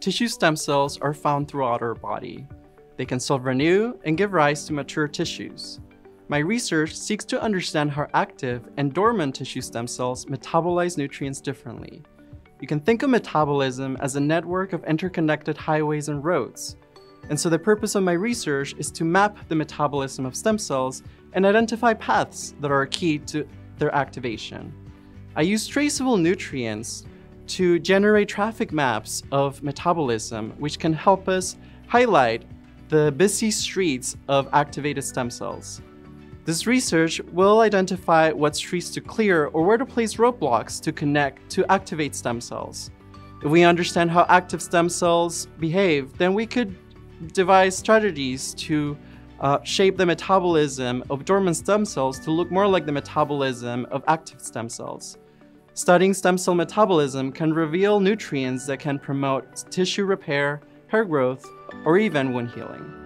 Tissue stem cells are found throughout our body. They can self-renew and give rise to mature tissues. My research seeks to understand how active and dormant tissue stem cells metabolize nutrients differently. You can think of metabolism as a network of interconnected highways and roads. And so the purpose of my research is to map the metabolism of stem cells and identify paths that are key to their activation. I use traceable nutrients to generate traffic maps of metabolism, which can help us highlight the busy streets of activated stem cells. This research will identify what streets to clear or where to place roadblocks to connect to activate stem cells. If we understand how active stem cells behave, then we could devise strategies to uh, shape the metabolism of dormant stem cells to look more like the metabolism of active stem cells. Studying stem cell metabolism can reveal nutrients that can promote tissue repair, hair growth, or even wound healing.